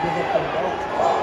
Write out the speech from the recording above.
give up. The best